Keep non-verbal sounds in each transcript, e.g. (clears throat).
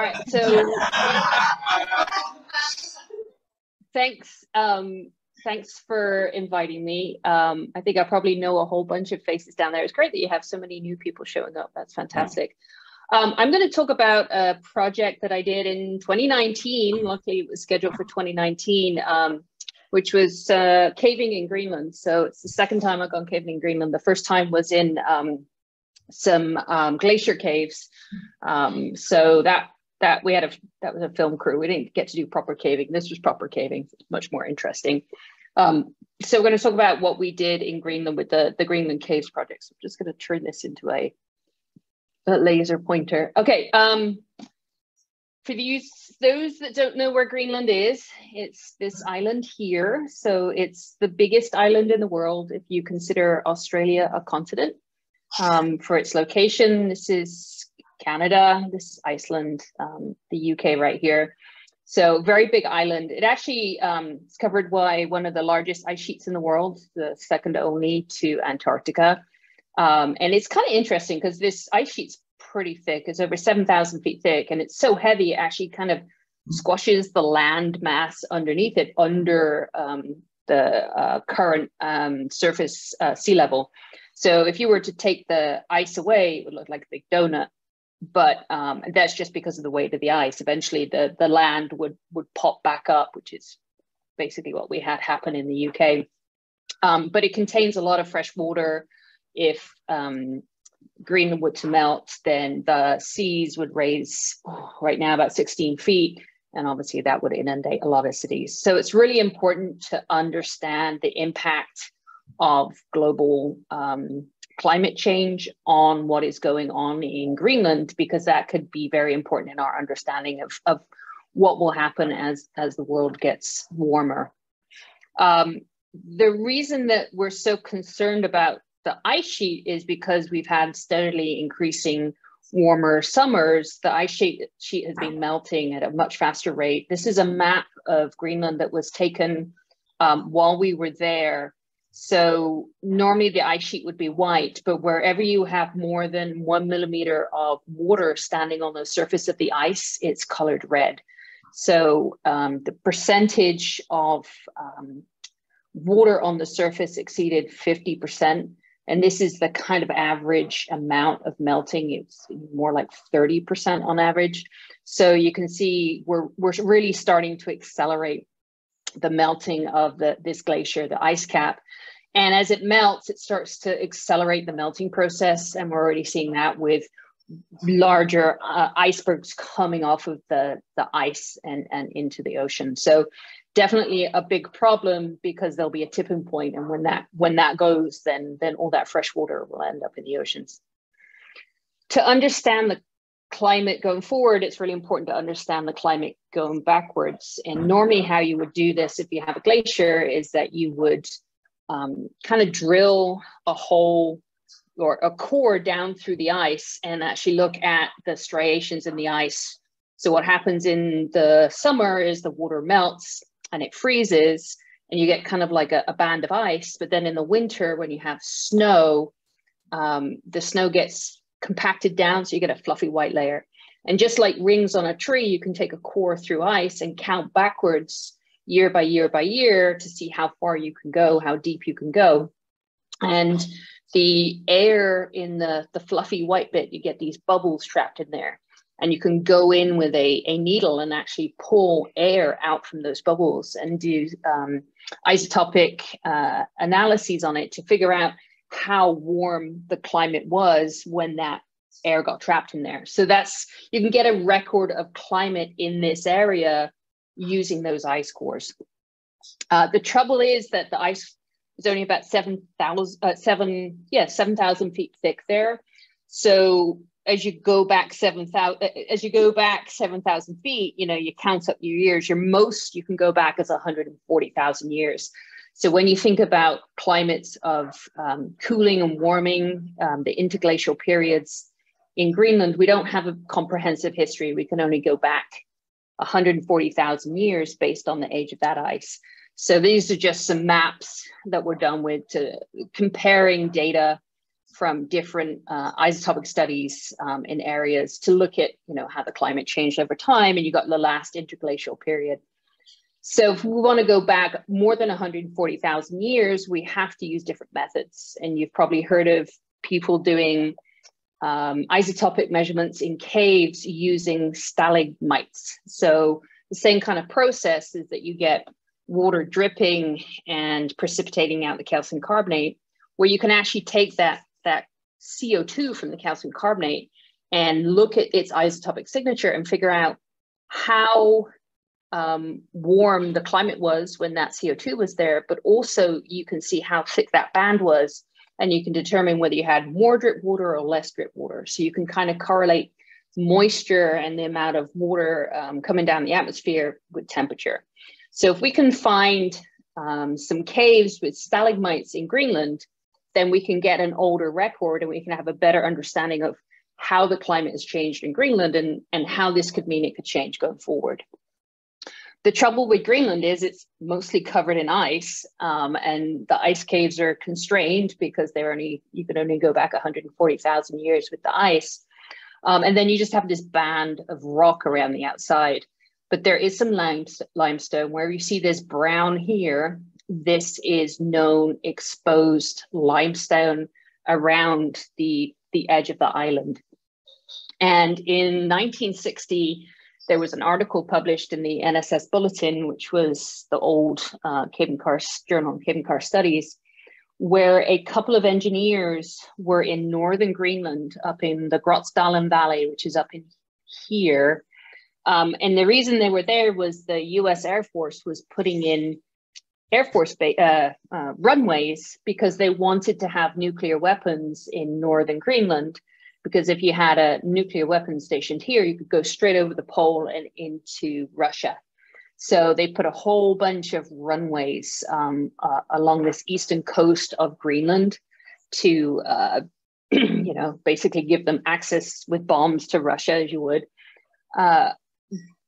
right, so thanks. Um, thanks for inviting me. Um, I think I probably know a whole bunch of faces down there. It's great that you have so many new people showing up. That's fantastic. Um, I'm going to talk about a project that I did in 2019. Luckily, it was scheduled for 2019, um, which was uh, caving in Greenland. So it's the second time I've gone caving in Greenland. The first time was in um, some um, glacier caves. Um, so that that we had a that was a film crew. We didn't get to do proper caving. This was proper caving. much more interesting. Um, so we're going to talk about what we did in Greenland with the the Greenland Caves project. So I'm just going to turn this into a, a laser pointer. Okay. Um, for these those that don't know where Greenland is, it's this island here. So it's the biggest island in the world if you consider Australia a continent. Um, for its location, this is Canada, this is Iceland, um, the UK right here. So very big island. It actually um, is covered by one of the largest ice sheets in the world, the second only to Antarctica. Um, and it's kind of interesting because this ice sheet's pretty thick. It's over 7,000 feet thick and it's so heavy, it actually kind of squashes the land mass underneath it under um, the uh, current um, surface uh, sea level. So if you were to take the ice away, it would look like a big donut but um, that's just because of the weight of the ice. Eventually, the the land would would pop back up, which is basically what we had happen in the UK. Um, but it contains a lot of fresh water. If um, Greenland were to melt, then the seas would raise oh, right now about 16 feet, and obviously that would inundate a lot of cities. So it's really important to understand the impact of global um, climate change on what is going on in Greenland, because that could be very important in our understanding of, of what will happen as, as the world gets warmer. Um, the reason that we're so concerned about the ice sheet is because we've had steadily increasing warmer summers. The ice sheet, sheet has been melting at a much faster rate. This is a map of Greenland that was taken um, while we were there so normally the ice sheet would be white, but wherever you have more than one millimeter of water standing on the surface of the ice, it's colored red. So um, the percentage of um, water on the surface exceeded 50%. And this is the kind of average amount of melting. It's more like 30% on average. So you can see we're, we're really starting to accelerate the melting of the, this glacier, the ice cap. And as it melts, it starts to accelerate the melting process. And we're already seeing that with larger uh, icebergs coming off of the, the ice and, and into the ocean. So definitely a big problem because there'll be a tipping point. And when that when that goes, then then all that fresh water will end up in the oceans. To understand the climate going forward, it's really important to understand the climate going backwards. And normally how you would do this if you have a glacier is that you would um, kind of drill a hole or a core down through the ice and actually look at the striations in the ice. So what happens in the summer is the water melts and it freezes and you get kind of like a, a band of ice. But then in the winter, when you have snow, um, the snow gets compacted down, so you get a fluffy white layer. And just like rings on a tree, you can take a core through ice and count backwards year by year by year to see how far you can go, how deep you can go. And the air in the, the fluffy white bit, you get these bubbles trapped in there. And you can go in with a, a needle and actually pull air out from those bubbles and do um, isotopic uh, analyses on it to figure out how warm the climate was when that air got trapped in there. So that's, you can get a record of climate in this area using those ice cores. Uh, the trouble is that the ice is only about 7,000, uh, seven, yeah, 7,000 feet thick there. So as you go back 7,000, uh, as you go back 7,000 feet, you know, you count up your years, your most you can go back is 140,000 years. So when you think about climates of um, cooling and warming, um, the interglacial periods in Greenland, we don't have a comprehensive history. We can only go back 140,000 years based on the age of that ice. So these are just some maps that we're done with to comparing data from different uh, isotopic studies um, in areas to look at, you know, how the climate changed over time. And you got the last interglacial period. So if we want to go back more than 140,000 years, we have to use different methods. And you've probably heard of people doing um, isotopic measurements in caves using stalagmites. So the same kind of process is that you get water dripping and precipitating out the calcium carbonate, where you can actually take that, that CO2 from the calcium carbonate and look at its isotopic signature and figure out how um, warm the climate was when that CO2 was there, but also you can see how thick that band was and you can determine whether you had more drip water or less drip water. So you can kind of correlate moisture and the amount of water um, coming down the atmosphere with temperature. So if we can find um, some caves with stalagmites in Greenland, then we can get an older record and we can have a better understanding of how the climate has changed in Greenland and, and how this could mean it could change going forward. The trouble with Greenland is it's mostly covered in ice, um, and the ice caves are constrained because they're only you can only go back 140,000 years with the ice, um, and then you just have this band of rock around the outside. But there is some lime, limestone where you see this brown here. This is known exposed limestone around the the edge of the island. And in 1960, there was an article published in the NSS Bulletin, which was the old uh, Car journal, Karst Studies, where a couple of engineers were in northern Greenland, up in the Grotsdalen Valley, which is up in here. Um, and the reason they were there was the US Air Force was putting in Air Force uh, uh, runways because they wanted to have nuclear weapons in northern Greenland because if you had a nuclear weapon stationed here, you could go straight over the pole and into Russia. So they put a whole bunch of runways um, uh, along this eastern coast of Greenland to, uh, (clears throat) you know, basically give them access with bombs to Russia, as you would. Uh,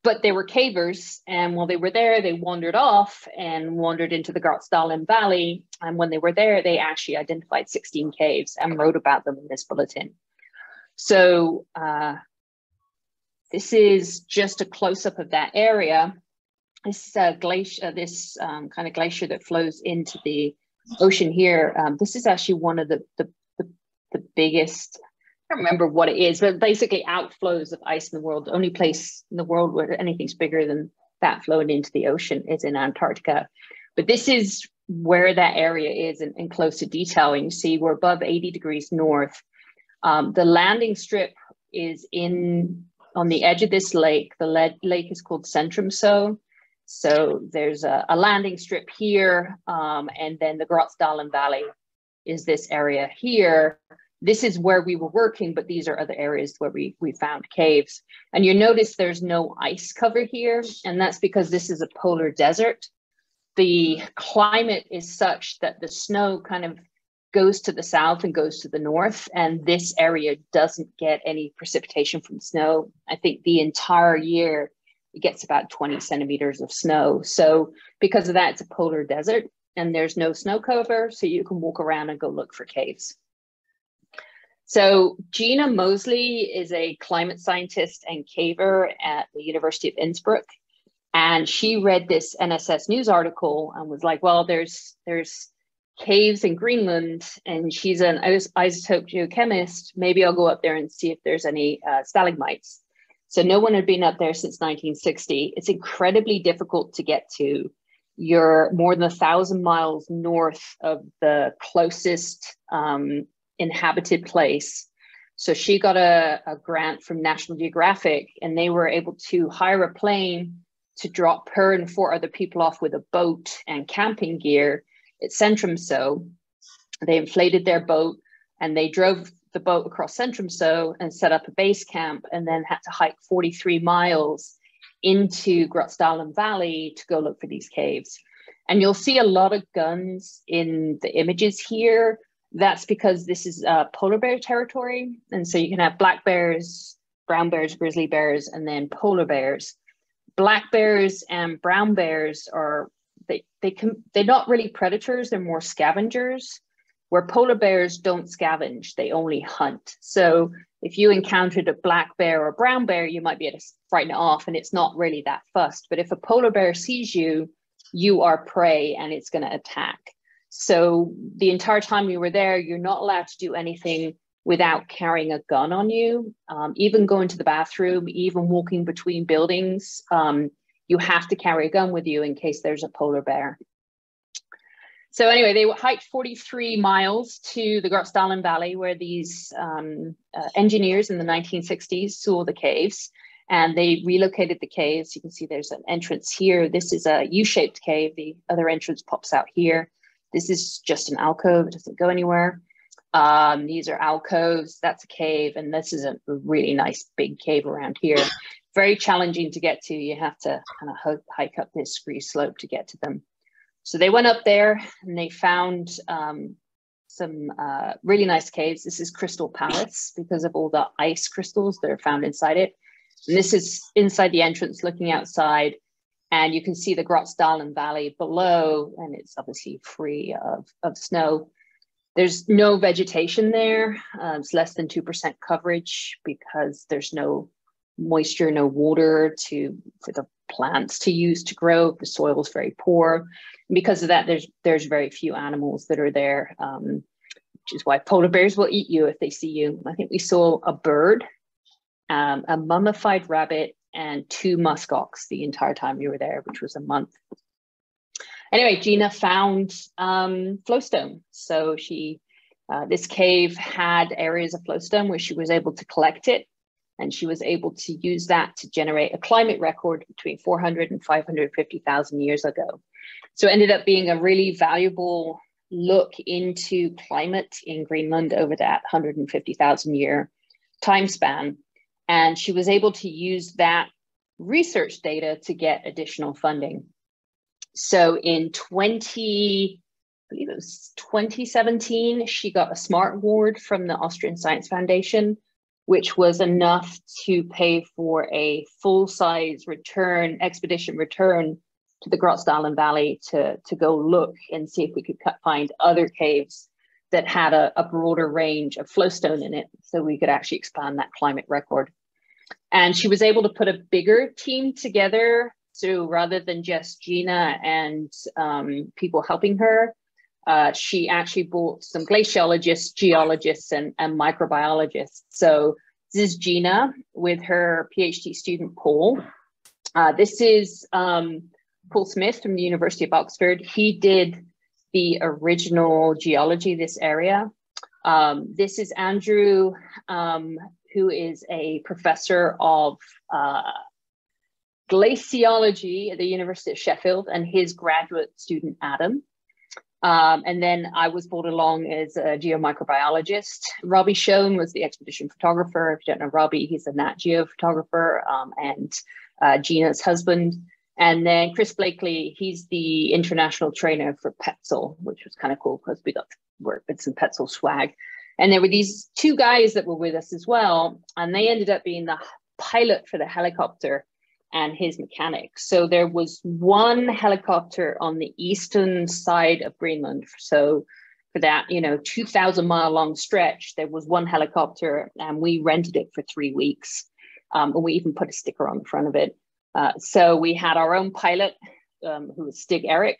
but they were cavers, and while they were there, they wandered off and wandered into the Grotsdalen Valley. And when they were there, they actually identified 16 caves and wrote about them in this bulletin. So uh, this is just a close up of that area. This uh, glacier, this um, kind of glacier that flows into the ocean here. Um, this is actually one of the, the, the, the biggest, I don't remember what it is, but basically outflows of ice in the world. The only place in the world where anything's bigger than that flowing into the ocean is in Antarctica. But this is where that area is in, in closer detail. And you see we're above 80 degrees north um, the landing strip is in on the edge of this lake. The le- lake is called Centrumsö. So So there's a, a landing strip here, um, and then the Grotsdalen Valley is this area here. This is where we were working, but these are other areas where we, we found caves. And you notice there's no ice cover here, and that's because this is a polar desert. The climate is such that the snow kind of goes to the south and goes to the north, and this area doesn't get any precipitation from snow. I think the entire year it gets about 20 centimeters of snow. So, because of that, it's a polar desert and there's no snow cover, so you can walk around and go look for caves. So, Gina Moseley is a climate scientist and caver at the University of Innsbruck. And she read this NSS news article and was like, well, there's there's caves in Greenland, and she's an isotope geochemist. Maybe I'll go up there and see if there's any uh, stalagmites. So no one had been up there since 1960. It's incredibly difficult to get to. You're more than a thousand miles north of the closest um, inhabited place. So she got a, a grant from National Geographic, and they were able to hire a plane to drop her and four other people off with a boat and camping gear at Centrumsö. They inflated their boat and they drove the boat across Centrumsö and set up a base camp and then had to hike 43 miles into Grotsdalen Valley to go look for these caves. And you'll see a lot of guns in the images here. That's because this is uh, polar bear territory. And so you can have black bears, brown bears, grizzly bears, and then polar bears. Black bears and brown bears are they they can they're not really predators they're more scavengers where polar bears don't scavenge, they only hunt. So if you encountered a black bear or a brown bear, you might be able to frighten it off and it's not really that fussed. But if a polar bear sees you, you are prey and it's going to attack. So the entire time you were there, you're not allowed to do anything without carrying a gun on you. Um, even going to the bathroom, even walking between buildings, um, you have to carry a gun with you in case there's a polar bear. So anyway, they hiked 43 miles to the Grotsdalen Valley where these um, uh, engineers in the 1960s saw the caves and they relocated the caves. You can see there's an entrance here. This is a U-shaped cave. The other entrance pops out here. This is just an alcove, it doesn't go anywhere. Um, these are alcoves, that's a cave, and this is a really nice big cave around here. Very challenging to get to. You have to kind of hike up this scree slope to get to them. So they went up there and they found um, some uh, really nice caves. This is Crystal Palace because of all the ice crystals that are found inside it. And this is inside the entrance looking outside and you can see the Grotsdalen Valley below and it's obviously free of, of snow. There's no vegetation there. Uh, it's less than 2% coverage because there's no moisture, no water to for the plants to use to grow. The soil is very poor. And because of that, there's there's very few animals that are there, um, which is why polar bears will eat you if they see you. I think we saw a bird, um, a mummified rabbit, and two muskox the entire time we were there, which was a month. Anyway, Gina found um, flowstone. So she, uh, this cave had areas of flowstone where she was able to collect it and she was able to use that to generate a climate record between 400 and 550,000 years ago. So it ended up being a really valuable look into climate in Greenland over that 150,000 year time span. And she was able to use that research data to get additional funding. So in 20, I believe it was 2017, she got a START award from the Austrian Science Foundation which was enough to pay for a full size return, expedition return to the Grotsdalen Valley to, to go look and see if we could find other caves that had a, a broader range of flowstone in it so we could actually expand that climate record. And she was able to put a bigger team together. So rather than just Gina and um, people helping her, uh, she actually brought some glaciologists, geologists, and, and microbiologists. So this is Gina with her PhD student, Paul. Uh, this is um, Paul Smith from the University of Oxford. He did the original geology this area. Um, this is Andrew, um, who is a professor of uh, glaciology at the University of Sheffield, and his graduate student, Adam. Um, and then I was brought along as a geomicrobiologist. Robbie Shone was the expedition photographer. If you don't know Robbie, he's a Nat Geo photographer um, and uh, Gina's husband. And then Chris Blakely, he's the international trainer for Petzl, which was kind of cool because we got to work with some Petzl swag. And there were these two guys that were with us as well. And they ended up being the pilot for the helicopter and his mechanics. So there was one helicopter on the eastern side of Greenland. So for that, you know, 2,000 mile long stretch, there was one helicopter and we rented it for three weeks. Um, and we even put a sticker on the front of it. Uh, so we had our own pilot, um, who was Stig Eric.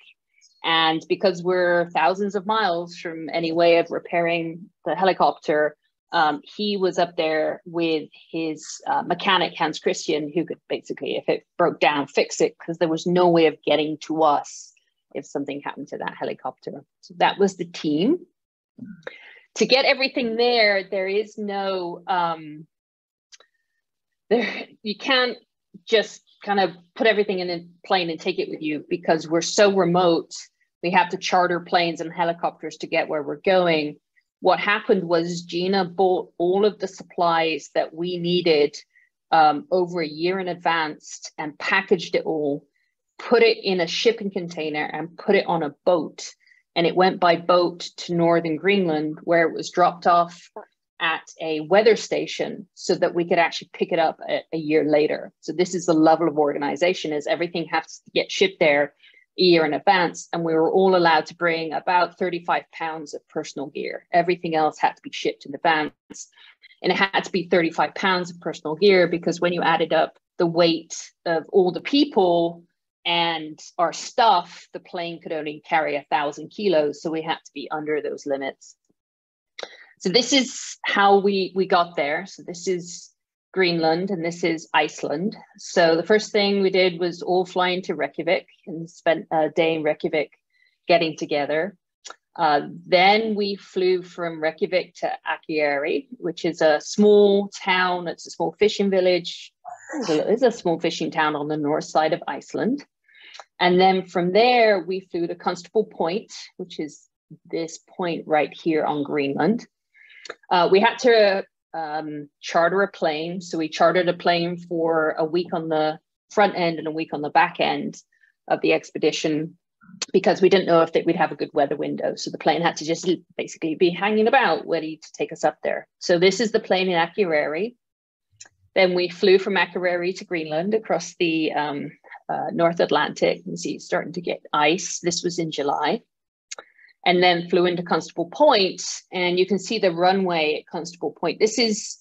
And because we're thousands of miles from any way of repairing the helicopter, um, he was up there with his uh, mechanic Hans Christian, who could basically, if it broke down, fix it because there was no way of getting to us if something happened to that helicopter. So that was the team. To get everything there, there is no um, there. You can't just kind of put everything in a plane and take it with you because we're so remote. We have to charter planes and helicopters to get where we're going what happened was Gina bought all of the supplies that we needed um, over a year in advance and packaged it all, put it in a shipping container and put it on a boat. And it went by boat to northern Greenland where it was dropped off at a weather station so that we could actually pick it up a, a year later. So this is the level of organization is everything has to get shipped there a year in advance, and we were all allowed to bring about 35 pounds of personal gear. Everything else had to be shipped in advance. And it had to be 35 pounds of personal gear because when you added up the weight of all the people and our stuff, the plane could only carry a thousand kilos. So we had to be under those limits. So this is how we, we got there. So this is Greenland and this is Iceland. So the first thing we did was all fly into Reykjavik and spent a day in Reykjavik getting together. Uh, then we flew from Reykjavik to Akureyri, which is a small town. It's a small fishing village. It's a small fishing town on the north side of Iceland. And then from there, we flew to Constable Point, which is this point right here on Greenland. Uh, we had to um, charter a plane. So we chartered a plane for a week on the front end and a week on the back end of the expedition because we didn't know if we'd have a good weather window. So the plane had to just basically be hanging about, ready to take us up there. So this is the plane in Akureyri. Then we flew from Akureyri to Greenland across the um, uh, North Atlantic. You see it's starting to get ice. This was in July. And then flew into Constable Point, and you can see the runway at Constable Point. This is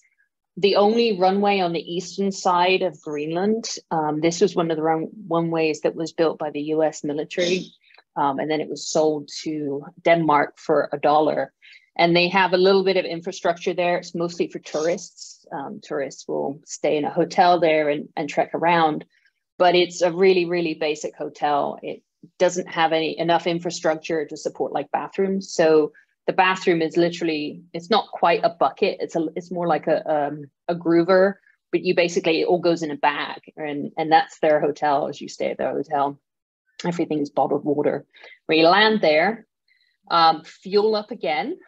the only runway on the eastern side of Greenland. Um, this was one of the run- runways that was built by the US military. Um, and then it was sold to Denmark for a dollar. And they have a little bit of infrastructure there. It's mostly for tourists. Um, tourists will stay in a hotel there and, and trek around. But it's a really, really basic hotel. It doesn't have any enough infrastructure to support like bathrooms. So the bathroom is literally it's not quite a bucket. It's a it's more like a um, a groover, but you basically it all goes in a bag, and and that's their hotel as you stay at their hotel. Everything is bottled water. We land there, um, fuel up again,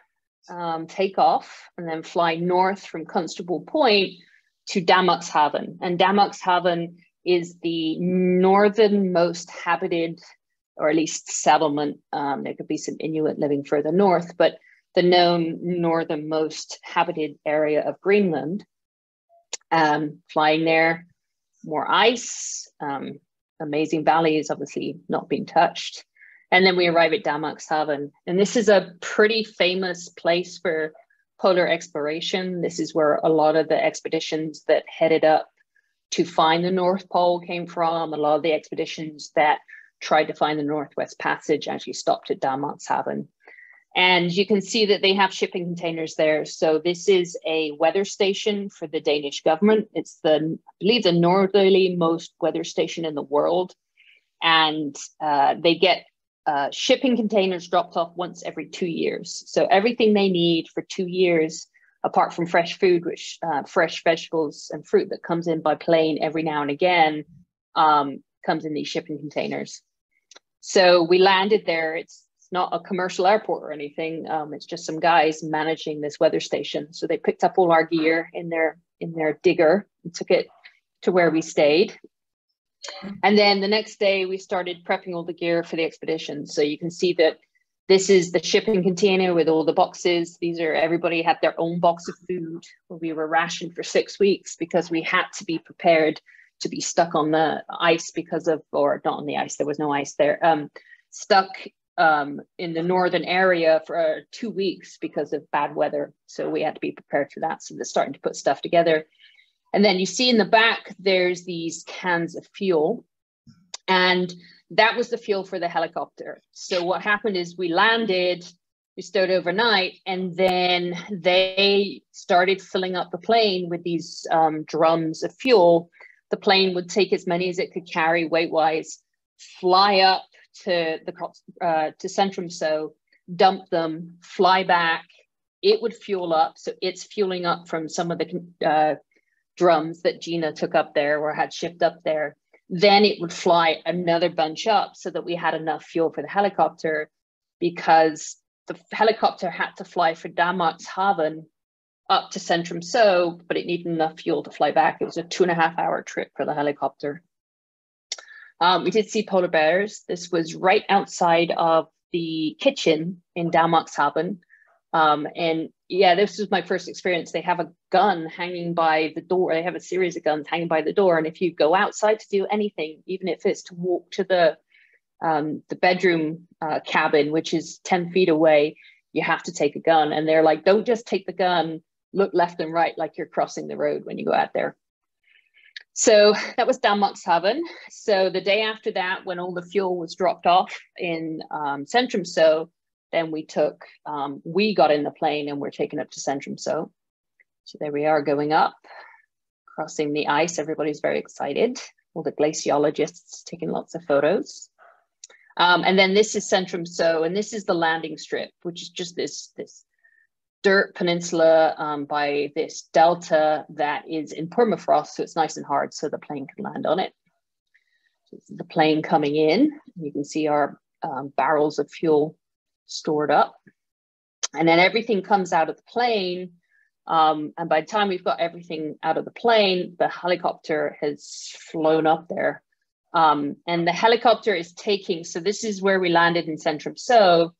um, take off, and then fly north from Constable Point to Danmarkshavn. And Danmarkshavn is the northernmost habited, or at least settlement. Um, there could be some Inuit living further north, but the known northernmost habited area of Greenland. Um, flying there, more ice, um, amazing valleys, obviously not being touched. And then we arrive at Danmarkshavn. And this is a pretty famous place for polar exploration. This is where a lot of the expeditions that headed up to find the North Pole came from. A lot of the expeditions that tried to find the Northwest Passage actually stopped at Danmarkshavn. And you can see that they have shipping containers there. So this is a weather station for the Danish government. It's the, I believe, the northerly most weather station in the world. And uh, they get uh, shipping containers dropped off once every two years. So everything they need for two years, apart from fresh food, which uh, fresh vegetables and fruit that comes in by plane every now and again, um, comes in these shipping containers. So we landed there. It's not a commercial airport or anything. Um, it's just some guys managing this weather station. So they picked up all our gear in their in their digger and took it to where we stayed. And then the next day we started prepping all the gear for the expedition. So you can see that this is the shipping container with all the boxes. These are everybody had their own box of food. We were rationed for six weeks because we had to be prepared to be stuck on the ice because of, or not on the ice, there was no ice there, um, stuck um, in the northern area for two weeks because of bad weather. So we had to be prepared for that. So they're starting to put stuff together. And then you see in the back, there's these cans of fuel. And that was the fuel for the helicopter. So what happened is we landed, we stayed overnight, and then they started filling up the plane with these um, drums of fuel. The plane would take as many as it could carry weight wise, fly up to the uh, to Centrumsø, dump them, fly back. It would fuel up, so it's fueling up from some of the uh, drums that Gina took up there or had shipped up there. Then it would fly another bunch up so that we had enough fuel for the helicopter because the helicopter had to fly for Danmarkshavn up to Centrumsø, but it needed enough fuel to fly back. It was a two and a half hour trip for the helicopter. Um, we did see polar bears. This was right outside of the kitchen in Danmarkshavn. Um, and yeah, this was my first experience. They have a gun hanging by the door. They have a series of guns hanging by the door. And if you go outside to do anything, even if it's to walk to the um, the bedroom uh, cabin, which is 10 feet away, you have to take a gun. And they're like, don't just take the gun, look left and right like you're crossing the road when you go out there. So that was Danmarkshavn. So the day after that, when all the fuel was dropped off in um, Centrumsø, then we took, um, we got in the plane and we're taken up to Centrumsø. So So there we are going up, crossing the ice. Everybody's very excited. All the glaciologists taking lots of photos. Um, and then this is Centrumsø, and this is the landing strip, which is just this, this dirt peninsula um, by this delta that is in permafrost, so it's nice and hard so the plane can land on it. the plane coming in. You can see our um, barrels of fuel stored up. And then everything comes out of the plane. Um, and by the time we've got everything out of the plane, the helicopter has flown up there. Um, and the helicopter is taking, so this is where we landed in Centrumsø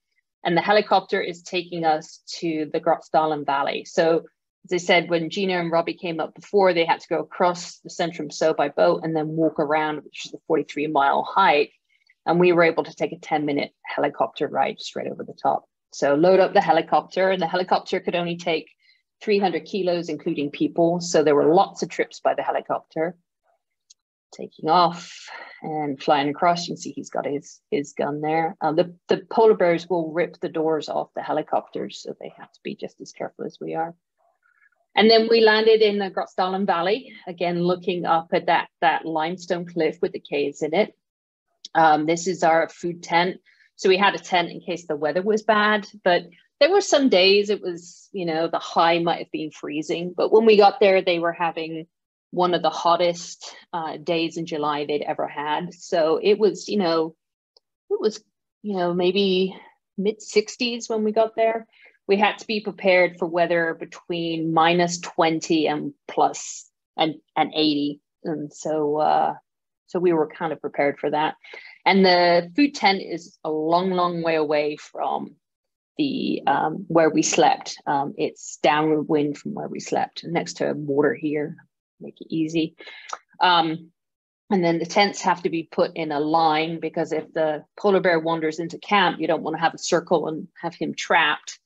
and the helicopter is taking us to the Grotsdalen Valley. So as I said, when Gina and Robbie came up before, they had to go across the Centrumsø by boat and then walk around, which is a 43 mile hike. And we were able to take a 10 minute helicopter ride straight over the top. So load up the helicopter and the helicopter could only take 300 kilos, including people. So there were lots of trips by the helicopter taking off and flying across. You can see he's got his, his gun there. Uh, the, the polar bears will rip the doors off the helicopters, so they have to be just as careful as we are. And then we landed in the Grotsdalen Valley, again, looking up at that, that limestone cliff with the caves in it. Um, this is our food tent. So we had a tent in case the weather was bad, but there were some days it was, you know, the high might have been freezing. But when we got there, they were having one of the hottest uh, days in July they'd ever had. So it was, you know, it was, you know, maybe mid 60s when we got there. We had to be prepared for weather between minus 20 and plus and, and 80. And so, uh, so we were kind of prepared for that. And the food tent is a long, long way away from the um, where we slept. Um, it's downward wind from where we slept, next to water here make it easy. Um, and then the tents have to be put in a line because if the polar bear wanders into camp, you don't want to have a circle and have him trapped.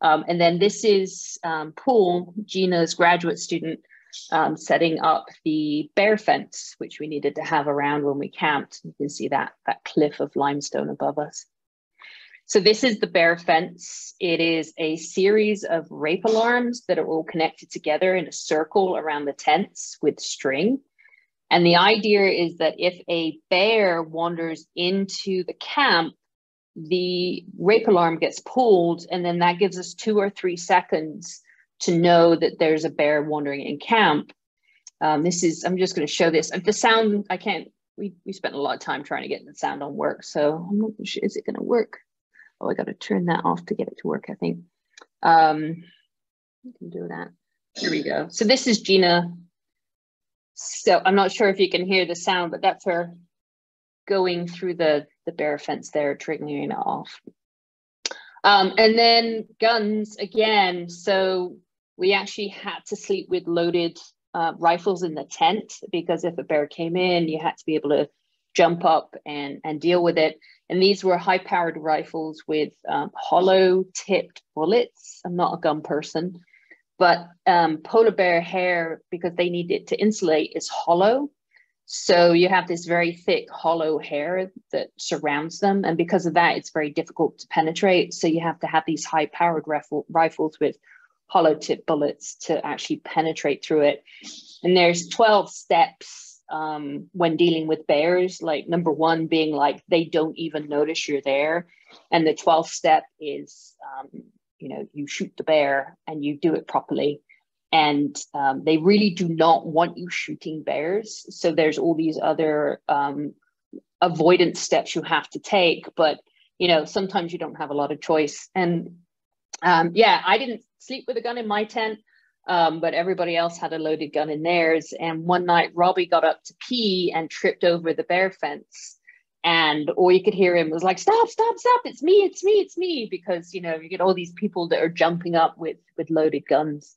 Um, and then this is um, Paul, Gina's graduate student, um, setting up the bear fence, which we needed to have around when we camped. You can see that, that cliff of limestone above us. So this is the bear fence. It is a series of rape alarms that are all connected together in a circle around the tents with string. And the idea is that if a bear wanders into the camp, the rape alarm gets pulled, and then that gives us two or three seconds to know that there's a bear wandering in camp. Um, this is, I'm just going to show this. The sound, I can't, we, we spent a lot of time trying to get the sound on work. So I'm not sure, is it going to work? Oh, I got to turn that off to get it to work, I think. Um, you can do that. Here we go. So this is Gina. So I'm not sure if you can hear the sound, but that's her going through the, the bear fence there, triggering it off. Um, and then guns again. So we actually had to sleep with loaded uh, rifles in the tent because if a bear came in, you had to be able to jump up and, and deal with it. And these were high powered rifles with um, hollow tipped bullets. I'm not a gun person, but um, polar bear hair, because they need it to insulate, is hollow. So you have this very thick hollow hair that surrounds them. And because of that, it's very difficult to penetrate. So you have to have these high powered rifle, rifles with hollow tip bullets to actually penetrate through it. And there's 12 steps um, when dealing with bears. Like number one being like they don't even notice you're there, and the twelfth step is um, you know you shoot the bear and you do it properly. And um, they really do not want you shooting bears. So there's all these other um, avoidance steps you have to take, but you know sometimes you don't have a lot of choice. And um, yeah, I didn't sleep with a gun in my tent. Um, but everybody else had a loaded gun in theirs. And one night, Robbie got up to pee and tripped over the bear fence. And all you could hear him was like, "Stop! Stop! Stop! It's me! It's me! It's me!" Because you know you get all these people that are jumping up with with loaded guns.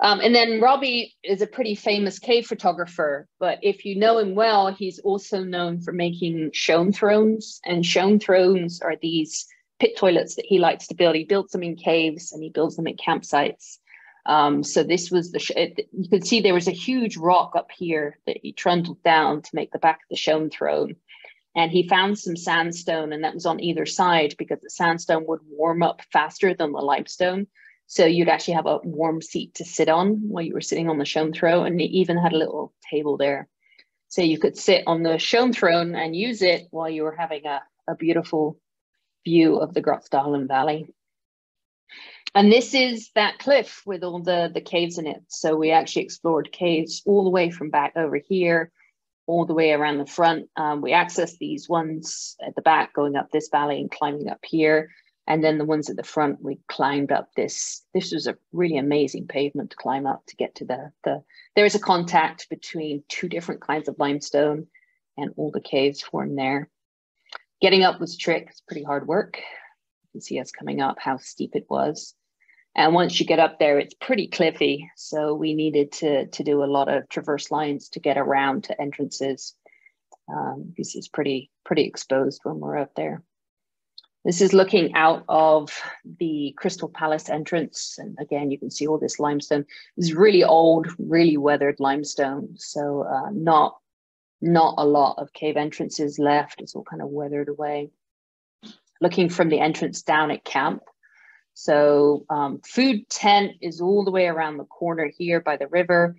Um, and then Robbie is a pretty famous cave photographer, but if you know him well, he's also known for making Shone thrones. And Shone thrones are these pit toilets that he likes to build. He builds them in caves and he builds them in campsites. Um, so this was the, it, you can see there was a huge rock up here that he trundled down to make the back of the Shone throne. And he found some sandstone and that was on either side because the sandstone would warm up faster than the limestone. So you'd actually have a warm seat to sit on while you were sitting on the Shone throne. And it even had a little table there. So you could sit on the Shone throne and use it while you were having a, a beautiful view of the Grotsdalen Valley. And this is that cliff with all the, the caves in it. So we actually explored caves all the way from back over here, all the way around the front. Um, we accessed these ones at the back, going up this valley and climbing up here. And then the ones at the front, we climbed up this. This was a really amazing pavement to climb up to get to the, the there is a contact between two different kinds of limestone and all the caves formed there. Getting up was trick, it's pretty hard work. Can see us coming up, how steep it was. And once you get up there, it's pretty cliffy. So we needed to, to do a lot of traverse lines to get around to entrances. Um, this is pretty, pretty exposed when we're up there. This is looking out of the Crystal Palace entrance. And again, you can see all this limestone. It's really old, really weathered limestone. So uh, not, not a lot of cave entrances left. It's all kind of weathered away. Looking from the entrance down at camp. So um, food tent is all the way around the corner here by the river.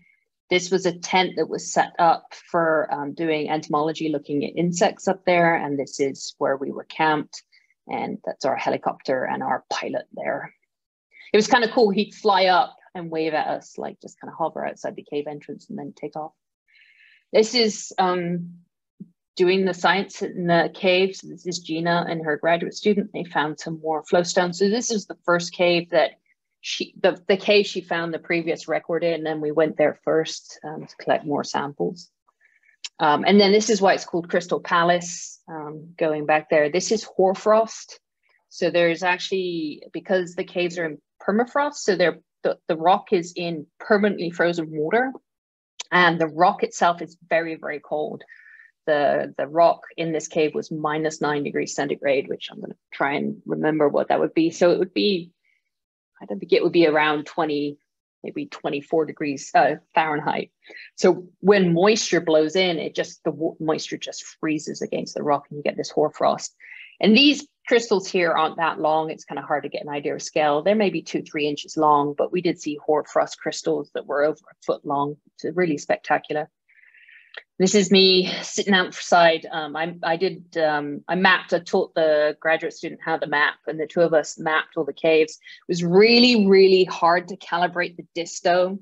This was a tent that was set up for um, doing entomology, looking at insects up there. And this is where we were camped. And that's our helicopter and our pilot there. It was kind of cool. He'd fly up and wave at us, like just kind of hover outside the cave entrance and then take off. This is um, doing the science in the cave. So this is Gina and her graduate student. They found some more flowstone. So this is the first cave that she, the, the cave she found the previous record in, and then we went there first um, to collect more samples. Um, and then this is why it's called Crystal Palace, um, going back there. This is hoarfrost. So there's actually, because the caves are in permafrost, so they're, the, the rock is in permanently frozen water and the rock itself is very, very cold. The, the rock in this cave was minus nine degrees centigrade, which I'm going to try and remember what that would be. So it would be, I don't think it would be around 20, maybe 24 degrees uh, Fahrenheit. So when moisture blows in, it just, the moisture just freezes against the rock and you get this hoarfrost. And these crystals here aren't that long. It's kind of hard to get an idea of scale. They're maybe two, three inches long, but we did see hoarfrost crystals that were over a foot long. It's really spectacular. This is me sitting outside. Um, I, I did, um, I mapped, I taught the graduate student how to map and the two of us mapped all the caves. It was really, really hard to calibrate the disto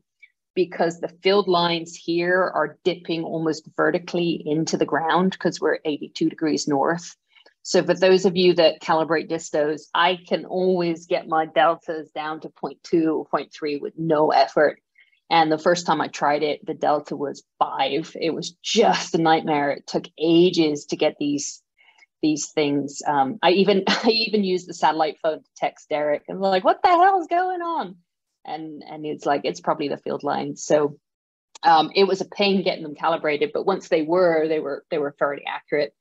because the field lines here are dipping almost vertically into the ground because we're 82 degrees north. So for those of you that calibrate distos, I can always get my deltas down to 0.2 or 0.3 with no effort. And the first time I tried it, the delta was five. It was just a nightmare. It took ages to get these these things. Um, I even (laughs) I even used the satellite phone to text Derek and like, what the hell is going on? And and it's like it's probably the field line. So um, it was a pain getting them calibrated, but once they were, they were they were fairly accurate,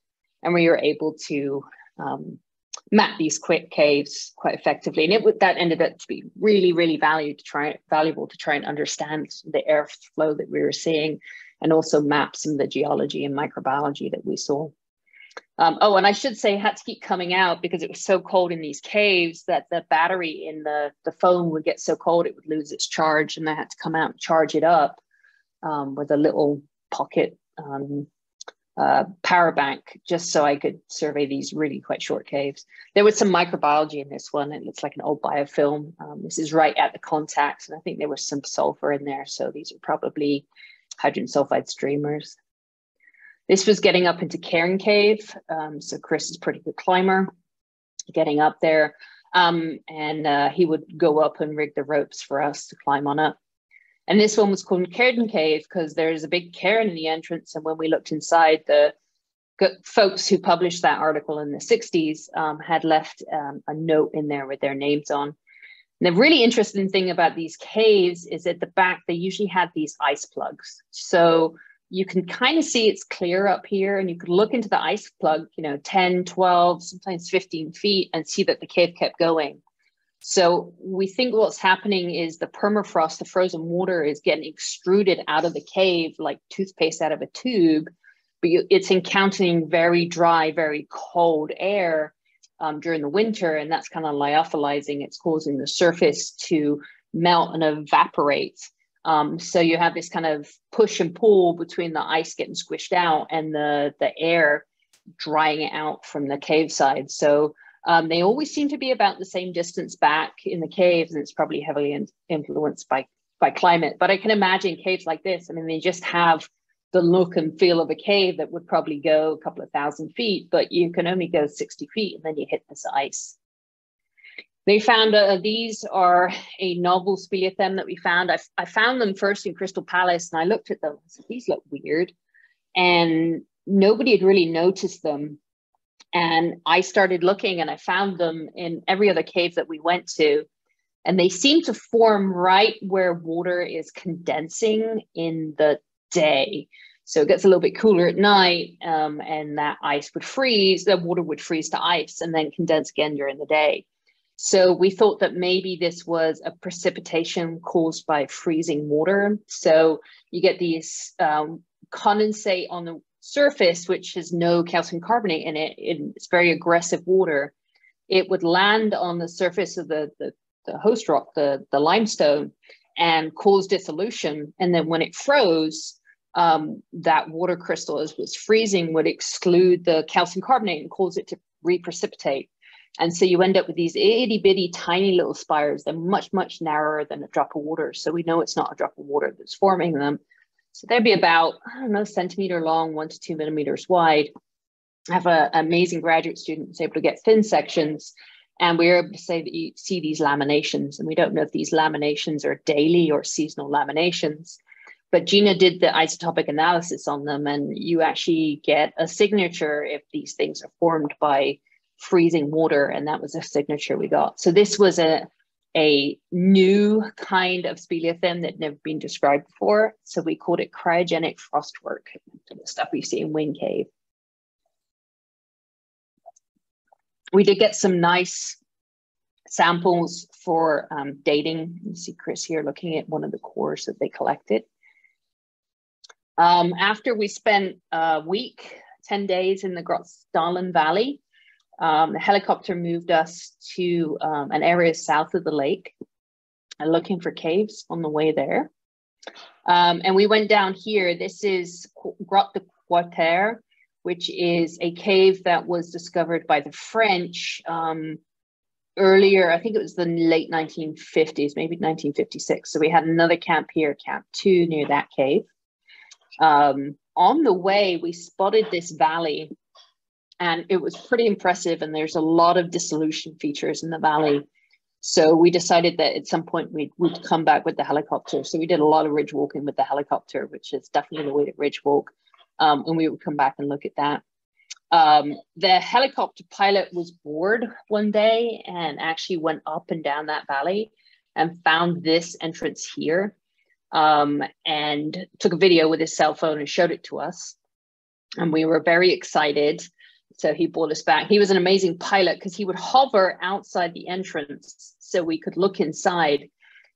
and we were able to um, map these quick caves quite effectively. And it would, that ended up to be really, really valued to try, valuable to try and understand the airflow that we were seeing and also map some of the geology and microbiology that we saw. Um, oh, and I should say, had to keep coming out because it was so cold in these caves that the battery in the, the phone would get so cold it would lose its charge, and I had to come out and charge it up um, with a little pocket um, uh, power bank just so I could survey these really quite short caves. There was some microbiology in this one. It looks like an old biofilm. Um, this is right at the contacts, and I think there was some sulfur in there. So these are probably hydrogen sulfide streamers. This was getting up into Cairn Cave. Um, so Chris is pretty good climber, getting up there. Um, and uh, he would go up and rig the ropes for us to climb on up. And this one was called Cairn Cave because there's a big cairn in the entrance. And when we looked inside, the folks who published that article in the 60s um, had left um, a note in there with their names on. And the really interesting thing about these caves is at the back, they usually had these ice plugs. So you can kind of see it's clear up here and you could look into the ice plug, you know, 10, 12, sometimes 15 feet and see that the cave kept going. So we think what's happening is the permafrost, the frozen water is getting extruded out of the cave like toothpaste out of a tube, but you, it's encountering very dry, very cold air um, during the winter, and that's kind of lyophilizing. It's causing the surface to melt and evaporate. Um, so you have this kind of push and pull between the ice getting squished out and the, the air drying it out from the cave side. So um, they always seem to be about the same distance back in the caves, and it's probably heavily in, influenced by by climate. But I can imagine caves like this. I mean, they just have the look and feel of a cave that would probably go a couple of thousand feet, but you can only go 60 feet and then you hit this ice. They found uh, these are a novel speleothem that we found. I, I found them first in Crystal Palace and I looked at them. Said, these look weird. And nobody had really noticed them and I started looking and I found them in every other cave that we went to. And they seem to form right where water is condensing in the day. So it gets a little bit cooler at night, um, and that ice would freeze, the water would freeze to ice and then condense again during the day. So we thought that maybe this was a precipitation caused by freezing water. So you get these um, condensate on the surface, which has no calcium carbonate in it, in it's very aggressive water, it would land on the surface of the, the, the host rock, the, the limestone, and cause dissolution. And then when it froze, um, that water crystal as was freezing would exclude the calcium carbonate and cause it to reprecipitate. And so you end up with these itty bitty tiny little spires. They're much, much narrower than a drop of water. So we know it's not a drop of water that's forming them. So they'd be about, I don't know, centimeter long, one to two millimeters wide. I have an amazing graduate student who's able to get thin sections and we are able to say that you see these laminations and we don't know if these laminations are daily or seasonal laminations. But Gina did the isotopic analysis on them and you actually get a signature if these things are formed by freezing water and that was a signature we got. So this was a a new kind of speleothem that never been described before. So we called it cryogenic frostwork, the stuff we see in Wing Cave. We did get some nice samples for um, dating. You see Chris here looking at one of the cores that they collected. Um, after we spent a week, 10 days in the Grottosdalen Valley, um, the helicopter moved us to um, an area south of the lake and looking for caves on the way there. Um, and we went down here. This is Grotte de Quartier, which is a cave that was discovered by the French um, earlier. I think it was the late 1950s, maybe 1956. So we had another camp here, Camp 2, near that cave. Um, on the way, we spotted this valley and it was pretty impressive. And there's a lot of dissolution features in the valley. So we decided that at some point we'd, we'd come back with the helicopter. So we did a lot of ridge walking with the helicopter, which is definitely the way to ridge walk. Um, and we would come back and look at that. Um, the helicopter pilot was bored one day and actually went up and down that valley and found this entrance here um, and took a video with his cell phone and showed it to us. And we were very excited. So he brought us back. He was an amazing pilot because he would hover outside the entrance so we could look inside.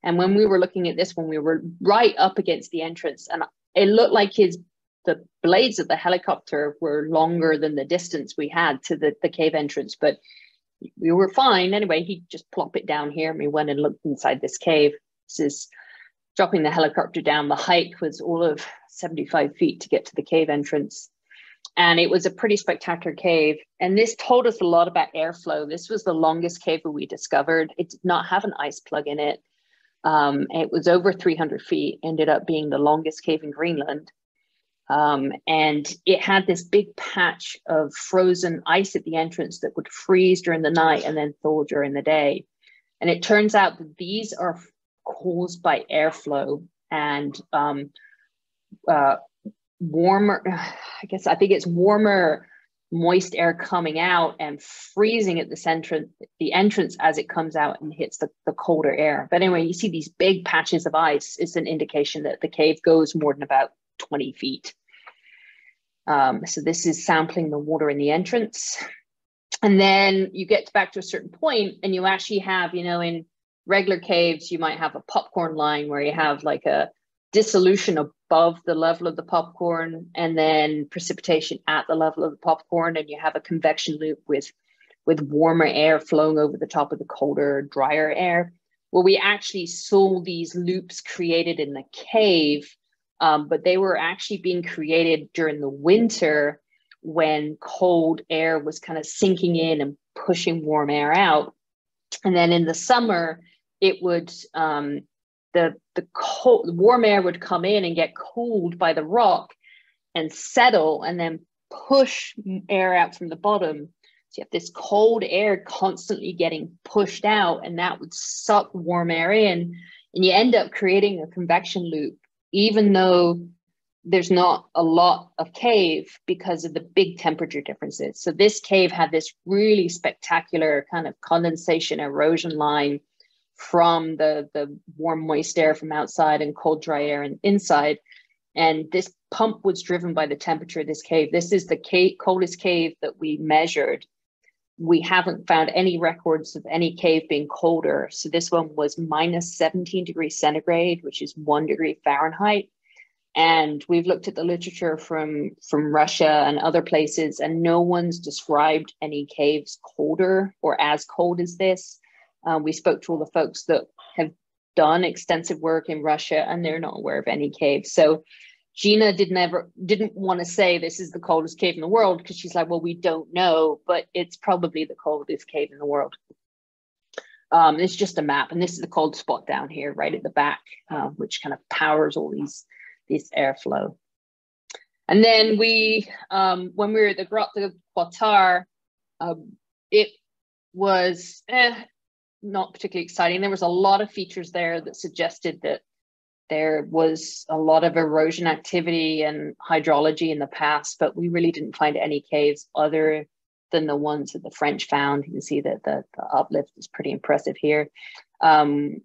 And when we were looking at this one, we were right up against the entrance, and it looked like his the blades of the helicopter were longer than the distance we had to the, the cave entrance. But we were fine anyway. He just plopped it down here, and we went and looked inside this cave. This is dropping the helicopter down. The hike was all of 75 feet to get to the cave entrance and it was a pretty spectacular cave. And this told us a lot about airflow. This was the longest cave we discovered. It did not have an ice plug in it. Um, it was over 300 feet, ended up being the longest cave in Greenland. Um, and it had this big patch of frozen ice at the entrance that would freeze during the night and then thaw during the day. And it turns out that these are caused by airflow and um, uh, warmer, (sighs) I guess I think it's warmer moist air coming out and freezing at the center, the entrance as it comes out and hits the, the colder air. But anyway, you see these big patches of ice. It's an indication that the cave goes more than about 20 feet. Um, so this is sampling the water in the entrance. And then you get back to a certain point and you actually have, you know, in regular caves, you might have a popcorn line where you have like a dissolution above the level of the popcorn and then precipitation at the level of the popcorn and you have a convection loop with with warmer air flowing over the top of the colder drier air. Well we actually saw these loops created in the cave um, but they were actually being created during the winter when cold air was kind of sinking in and pushing warm air out. And then in the summer it would um, the the cold the warm air would come in and get cooled by the rock and settle and then push air out from the bottom. So you have this cold air constantly getting pushed out and that would suck warm air in. And you end up creating a convection loop even though there's not a lot of cave because of the big temperature differences. So this cave had this really spectacular kind of condensation erosion line from the, the warm, moist air from outside and cold, dry air and inside. And this pump was driven by the temperature of this cave. This is the cave, coldest cave that we measured. We haven't found any records of any cave being colder. So this one was minus 17 degrees centigrade, which is one degree Fahrenheit. And we've looked at the literature from, from Russia and other places, and no one's described any caves colder or as cold as this. Um, we spoke to all the folks that have done extensive work in Russia, and they're not aware of any caves. So Gina did never didn't want to say this is the coldest cave in the world because she's like, well, we don't know, but it's probably the coldest cave in the world. Um, it's just a map, and this is the cold spot down here, right at the back, uh, which kind of powers all these this airflow. And then we, um, when we were at the Grotte de um, it was eh, not particularly exciting. There was a lot of features there that suggested that there was a lot of erosion activity and hydrology in the past, but we really didn't find any caves other than the ones that the French found. You can see that the, the uplift is pretty impressive here. Um,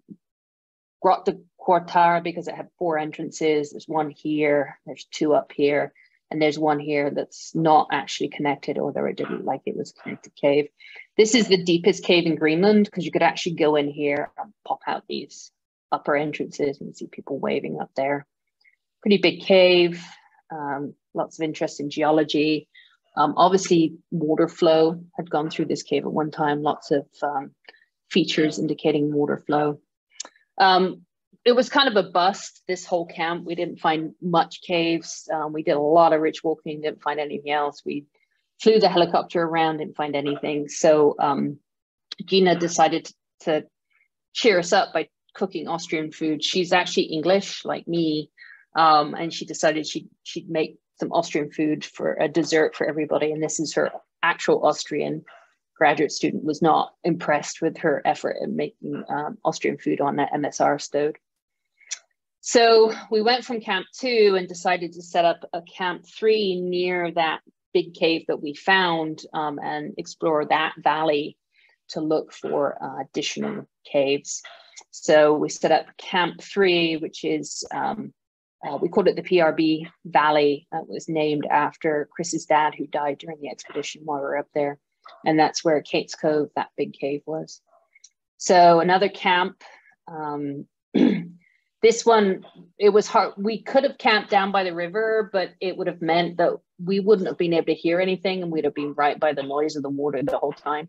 Grotte de Quartard, because it had four entrances, there's one here, there's two up here, and there's one here that's not actually connected, although it didn't like it was connected cave. This is the deepest cave in Greenland because you could actually go in here and pop out these upper entrances and see people waving up there. Pretty big cave, um, lots of interest in geology. Um, obviously, water flow had gone through this cave at one time, lots of um, features indicating water flow. Um, it was kind of a bust, this whole camp. We didn't find much caves. Um, we did a lot of ridge walking, didn't find anything else. We flew the helicopter around, didn't find anything. So um, Gina decided to cheer us up by cooking Austrian food. She's actually English, like me, um, and she decided she'd, she'd make some Austrian food for a dessert for everybody. And this is her actual Austrian graduate student was not impressed with her effort in making um, Austrian food on an MSR stove. So we went from camp two and decided to set up a camp three near that big cave that we found um, and explore that valley to look for uh, additional caves. So we set up Camp 3, which is, um, uh, we called it the PRB Valley. It was named after Chris's dad who died during the expedition while we were up there. And that's where Kate's Cove, that big cave was. So another camp, um, this one it was hard we could have camped down by the river but it would have meant that we wouldn't have been able to hear anything and we'd have been right by the noise of the water the whole time.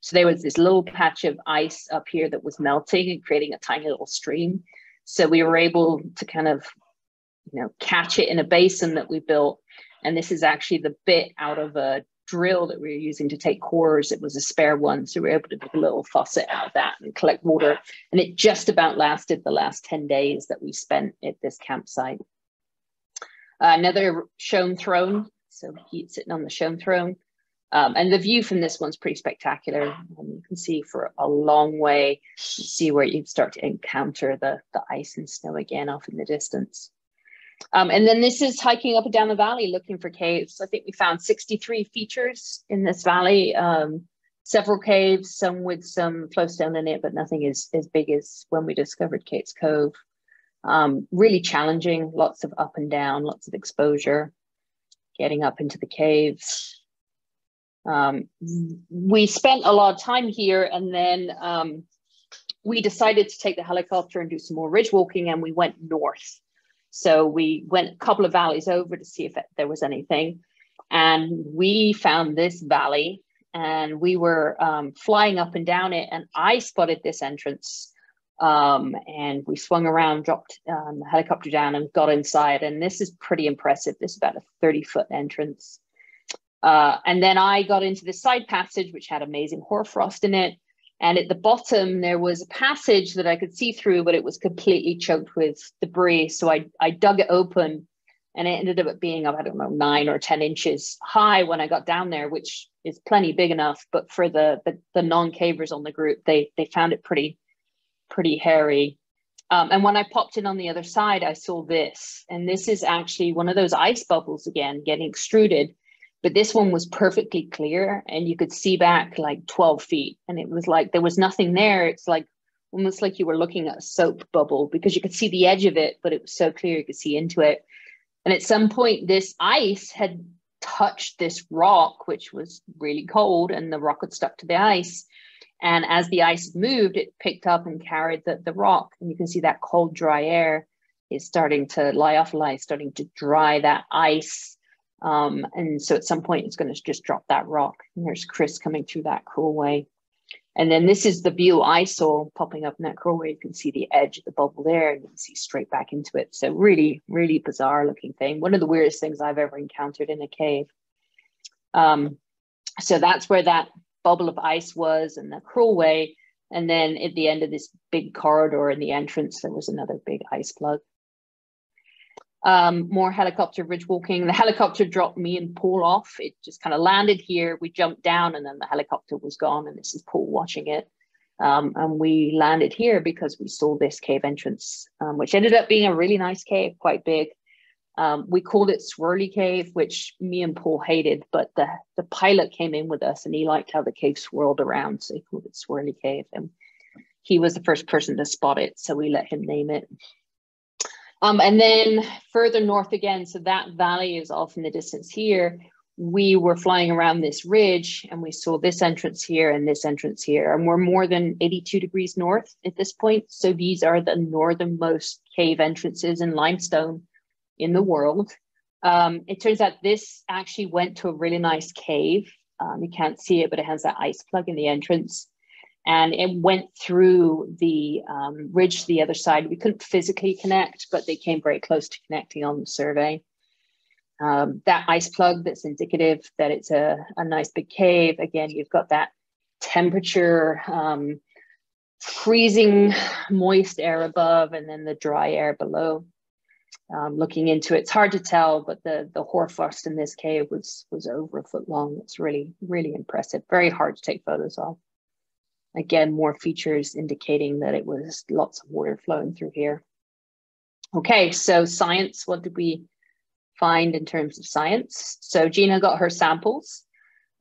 So there was this little patch of ice up here that was melting and creating a tiny little stream. So we were able to kind of you know catch it in a basin that we built. And this is actually the bit out of a drill that we were using to take cores. It was a spare one. So we were able to make a little faucet out of that and collect water. And it just about lasted the last 10 days that we spent at this campsite. Uh, another Shone throne. So he's sitting on the Shone throne. Um, and the view from this one's pretty spectacular. Um, you can see for a long way, see where you start to encounter the, the ice and snow again off in the distance. Um, and then this is hiking up and down the valley looking for caves. I think we found 63 features in this valley, um, several caves, some with some flowstone in it, but nothing as, as big as when we discovered Kate's Cove. Um, really challenging, lots of up and down, lots of exposure, getting up into the caves. Um, we spent a lot of time here and then um, we decided to take the helicopter and do some more ridge walking and we went north. So we went a couple of valleys over to see if there was anything. And we found this valley and we were um, flying up and down it. And I spotted this entrance. Um, and we swung around, dropped um, the helicopter down, and got inside. And this is pretty impressive. This is about a 30 foot entrance. Uh, and then I got into the side passage, which had amazing hoarfrost in it. And at the bottom, there was a passage that I could see through, but it was completely choked with debris. So I, I dug it open and it ended up being, I don't know, nine or 10 inches high when I got down there, which is plenty big enough. But for the, the, the non-cavers on the group, they, they found it pretty, pretty hairy. Um, and when I popped in on the other side, I saw this. And this is actually one of those ice bubbles again, getting extruded but this one was perfectly clear and you could see back like 12 feet. And it was like there was nothing there. It's like almost like you were looking at a soap bubble because you could see the edge of it but it was so clear you could see into it. And at some point this ice had touched this rock which was really cold and the rock had stuck to the ice. And as the ice moved it picked up and carried the, the rock. And you can see that cold dry air is starting to lie off lyophilize starting to dry that ice um, and so at some point it's going to just drop that rock. And there's Chris coming through that cool way. And then this is the view I saw popping up in that cool way. You can see the edge of the bubble there and you can see straight back into it. So really, really bizarre looking thing. One of the weirdest things I've ever encountered in a cave. Um, so that's where that bubble of ice was and the cruel way. And then at the end of this big corridor in the entrance, there was another big ice plug um, more helicopter ridge walking. The helicopter dropped me and Paul off. It just kind of landed here. We jumped down and then the helicopter was gone. And this is Paul watching it. Um, and we landed here because we saw this cave entrance, um, which ended up being a really nice cave, quite big. Um, we called it Swirly Cave, which me and Paul hated, but the, the pilot came in with us and he liked how the cave swirled around. So he called it Swirly Cave. And he was the first person to spot it. So we let him name it. Um, and then further north again, so that valley is off in the distance here. We were flying around this ridge and we saw this entrance here and this entrance here. And we're more than 82 degrees north at this point. So these are the northernmost cave entrances in limestone in the world. Um, it turns out this actually went to a really nice cave. Um, you can't see it, but it has that ice plug in the entrance and it went through the um, ridge to the other side. We couldn't physically connect, but they came very close to connecting on the survey. Um, that ice plug that's indicative that it's a, a nice big cave. Again, you've got that temperature, um, freezing moist air above, and then the dry air below. Um, looking into it, it's hard to tell, but the the hoarfrost in this cave was was over a foot long. It's really really impressive. Very hard to take photos of. Again, more features indicating that it was lots of water flowing through here. Okay, so science, what did we find in terms of science? So Gina got her samples.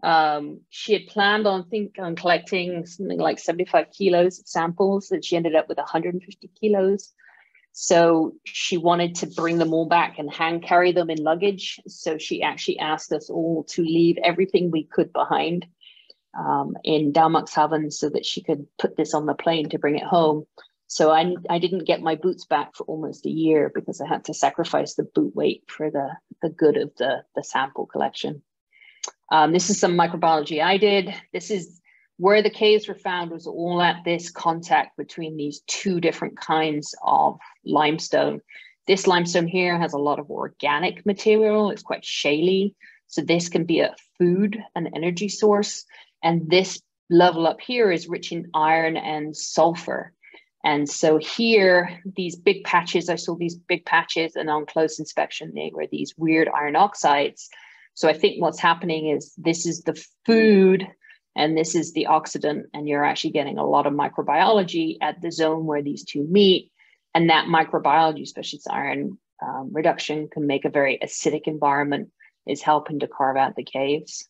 Um, she had planned on think on collecting something like 75 kilos of samples, and she ended up with 150 kilos. So she wanted to bring them all back and hand carry them in luggage. So she actually asked us all to leave everything we could behind um, in Danmarkshavn so that she could put this on the plane to bring it home. So I, I didn't get my boots back for almost a year because I had to sacrifice the boot weight for the, the good of the, the sample collection. Um, this is some microbiology I did. This is where the caves were found was all at this contact between these two different kinds of limestone. This limestone here has a lot of organic material. It's quite shaly. So this can be a food and energy source. And this level up here is rich in iron and sulfur. And so here, these big patches, I saw these big patches, and on close inspection, they were these weird iron oxides. So I think what's happening is this is the food and this is the oxidant, and you're actually getting a lot of microbiology at the zone where these two meet. And that microbiology, especially its iron um, reduction can make a very acidic environment is helping to carve out the caves.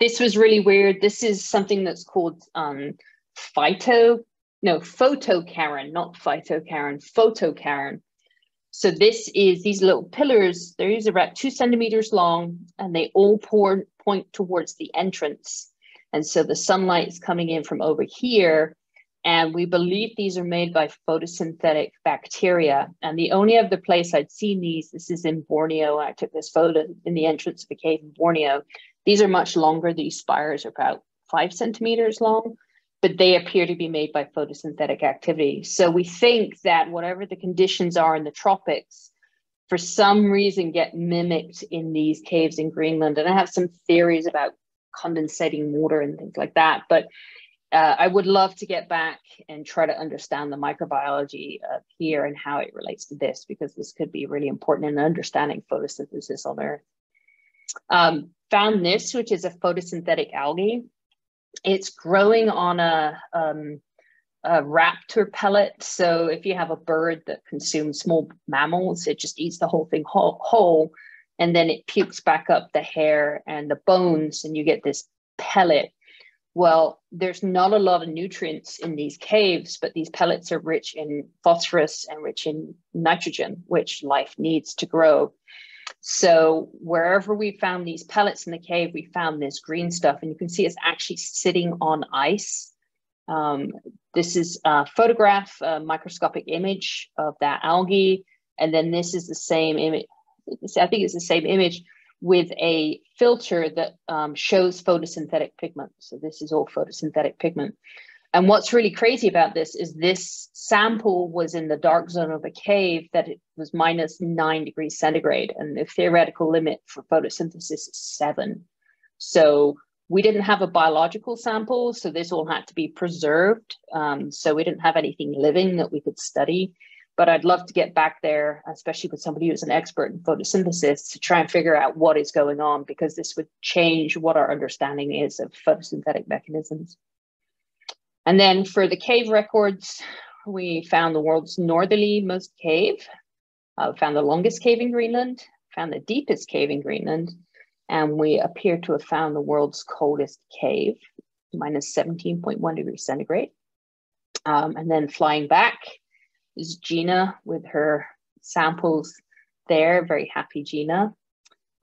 This was really weird. This is something that's called um, phyto, no, photocharon, not phytocharon, photocharon. So this is these little pillars, they're usually about two centimeters long and they all pour, point towards the entrance. And so the sunlight is coming in from over here and we believe these are made by photosynthetic bacteria. And the only other place I'd seen these, this is in Borneo. I took this photo in the entrance of a cave in Borneo. These are much longer. These spires are about five centimeters long, but they appear to be made by photosynthetic activity. So we think that whatever the conditions are in the tropics, for some reason get mimicked in these caves in Greenland. And I have some theories about condensating water and things like that. But uh, I would love to get back and try to understand the microbiology here and how it relates to this, because this could be really important in understanding photosynthesis on Earth. Um, found this, which is a photosynthetic algae. It's growing on a, um, a raptor pellet. So if you have a bird that consumes small mammals, it just eats the whole thing whole, whole and then it pukes back up the hair and the bones, and you get this pellet well, there's not a lot of nutrients in these caves, but these pellets are rich in phosphorus and rich in nitrogen, which life needs to grow. So wherever we found these pellets in the cave, we found this green stuff, and you can see it's actually sitting on ice. Um, this is a photograph, a microscopic image of that algae, and then this is the same image. I think it's the same image with a filter that um, shows photosynthetic pigment. So this is all photosynthetic pigment. And what's really crazy about this is this sample was in the dark zone of a cave that it was minus nine degrees centigrade. And the theoretical limit for photosynthesis is seven. So we didn't have a biological sample, so this all had to be preserved. Um, so we didn't have anything living that we could study but I'd love to get back there, especially with somebody who's an expert in photosynthesis, to try and figure out what is going on because this would change what our understanding is of photosynthetic mechanisms. And then for the cave records, we found the world's northerly-most cave, uh, found the longest cave in Greenland, found the deepest cave in Greenland, and we appear to have found the world's coldest cave, minus 17.1 degrees centigrade. Um, and then flying back, is Gina with her samples there. Very happy, Gina.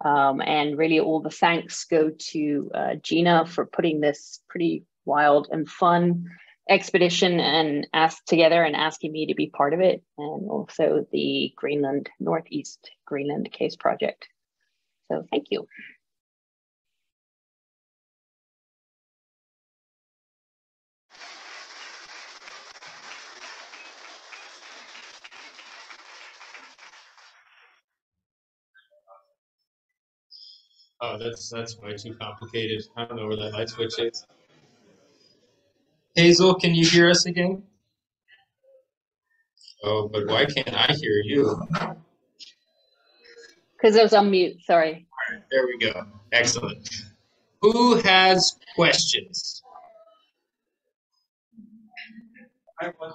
Um, and really, all the thanks go to uh, Gina for putting this pretty wild and fun expedition and asked together and asking me to be part of it, and also the Greenland Northeast Greenland Case Project. So, thank you. Oh, that's that's way too complicated. I don't know where that light switch is. Hazel, can you hear us again? Oh, but why can't I hear you? Because I was on mute, sorry. there we go. Excellent. Who has questions?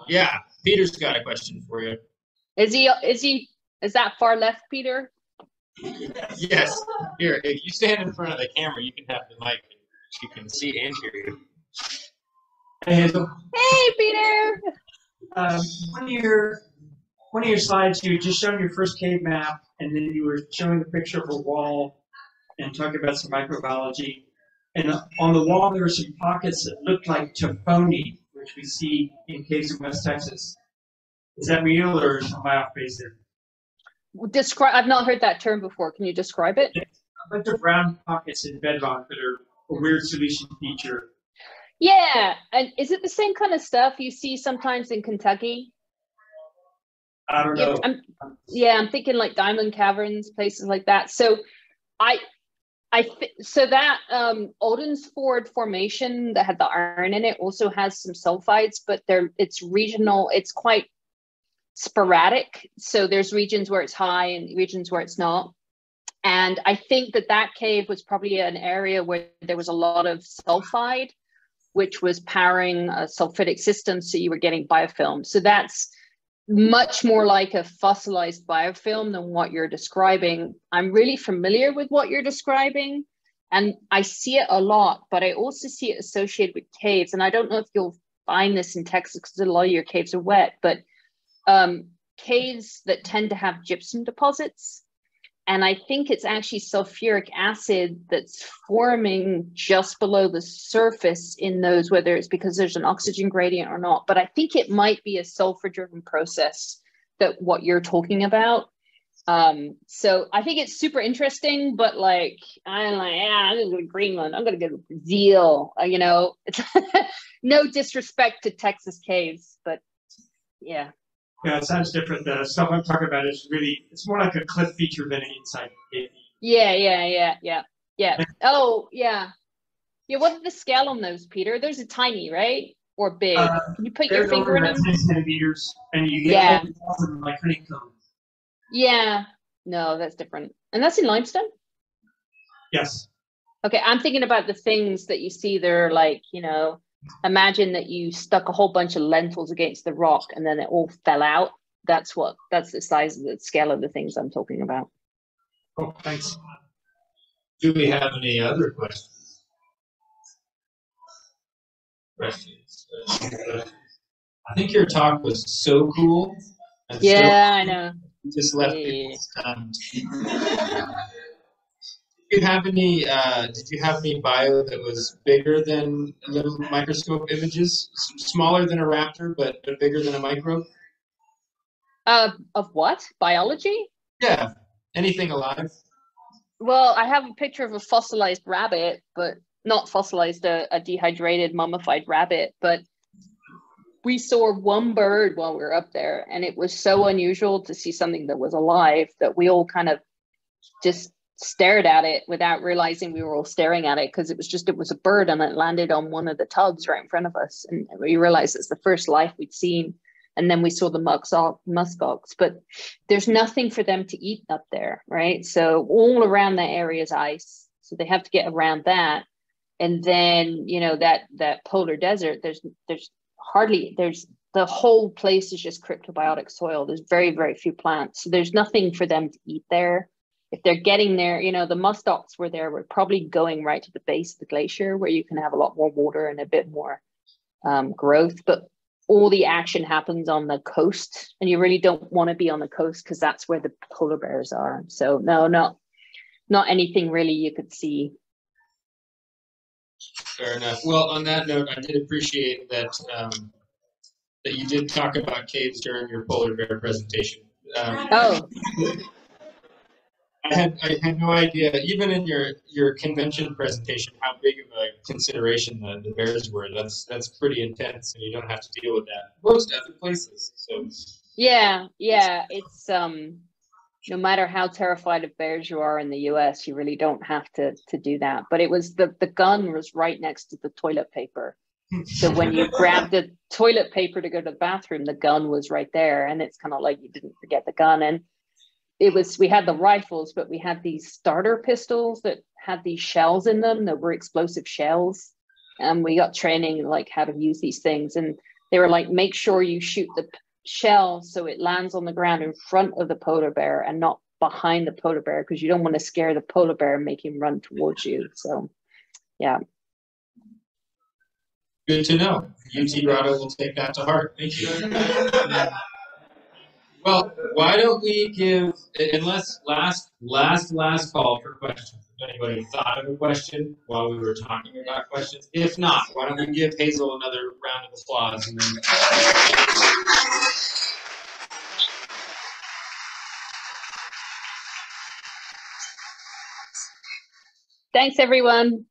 Yeah, Peter's got a question for you. Is he is he is that far left, Peter? Yes. Here, if you stand in front of the camera, you can have the mic. You can see and hear you. Hey, Hazel. Hey, Peter. Um, one of your one of your slides, you just showed your first cave map, and then you were showing a picture of a wall and talking about some microbiology. And on the wall, there were some pockets that looked like tafone, which we see in caves in West Texas. Is that real, or am I off base there? describe i've not heard that term before can you describe it a bunch of brown pockets in bedrock that are a weird solution feature yeah and is it the same kind of stuff you see sometimes in kentucky i don't know yeah i'm, yeah, I'm thinking like diamond caverns places like that so i I th- so that um, Ford formation that had the iron in it also has some sulfides, but they're it's regional. It's quite sporadic. So there's regions where it's high and regions where it's not. And I think that that cave was probably an area where there was a lot of sulfide, which was powering a sulfidic system. So you were getting biofilm. So that's much more like a fossilized biofilm than what you're describing. I'm really familiar with what you're describing and I see it a lot, but I also see it associated with caves. And I don't know if you'll find this in Texas because a lot of your caves are wet, but um, caves that tend to have gypsum deposits. And I think it's actually sulfuric acid that's forming just below the surface in those, whether it's because there's an oxygen gradient or not. But I think it might be a sulfur driven process that what you're talking about. Um, so I think it's super interesting, but like I'm like, yeah, I'm gonna go to Greenland. I'm gonna go to Brazil. Uh, you know, it's (laughs) no disrespect to Texas caves, but yeah. Yeah, it sounds different. The stuff I'm talking about is really it's more like a cliff feature than an inside cave. Yeah, yeah, yeah, yeah, yeah. Oh, yeah, yeah. What's the scale on those, Peter? There's a tiny, right? Or big? Uh, Can you put your finger in them? Ten centimeters, and you get yeah. like honeycomb. Yeah. No, that's different. And that's in limestone? Yes. Okay, I'm thinking about the things that you see there, like, you know, imagine that you stuck a whole bunch of lentils against the rock and then it all fell out. That's what, that's the size of the scale of the things I'm talking about. Oh, thanks. Do we have any other questions? Questions? I think your talk was so cool. yeah, I know just left people Did (laughs) you have any? Uh, did you have any bio that was bigger than little microscope images, smaller than a raptor, but but bigger than a microbe? Uh, of what? Biology? Yeah, anything alive. Well, I have a picture of a fossilized rabbit, but not fossilized, a, a dehydrated, mummified rabbit. But we saw one bird while we were up there and it was so unusual to see something that was alive that we all kind of just stared at it without realizing we were all staring at it because it was just it was a bird and it landed on one of the tubs right in front of us and we realized it's the first life we'd seen and then we saw the musk muskox but there's nothing for them to eat up there right so all around that area is ice so they have to get around that and then you know that that polar desert there's there's hardly there's the whole place is just cryptobiotic soil. There's very, very few plants. So there's nothing for them to eat there. If they're getting there, you know, the muskox were there, we're probably going right to the base of the glacier where you can have a lot more water and a bit more um, growth. But all the action happens on the coast, and you really don't want to be on the coast because that's where the polar bears are. So no, no, not anything really you could see Fair enough. Well, on that note, I did appreciate that um, that you did talk about caves during your polar bear presentation. Um, oh. (laughs) I had I had no idea, even in your your convention presentation, how big of a consideration the, the bears were. That's that's pretty intense, and you don't have to deal with that most other places. So. Yeah, yeah, it's um no matter how terrified of bears you are in the US, you really don't have to to do that. But it was the the gun was right next to the toilet paper. So when you (laughs) grabbed the toilet paper to go to the bathroom, the gun was right there. And it's kind of like you didn't forget the gun. And it was we had the rifles, but we had these starter pistols that had these shells in them that were explosive shells. And we got training like how to use these things. And they were like, make sure you shoot the shell so it lands on the ground in front of the polar bear and not behind the polar bear because you don't want to scare the polar bear and make him run towards you. So, yeah. Good to know. UT Grotto will take that to heart. Thank you. (laughs) well, why don't we give, unless last, last, last call for questions. If anybody thought of a question while we were talking about questions. If not, why don't we give Hazel another round of applause and then. Thanks, everyone.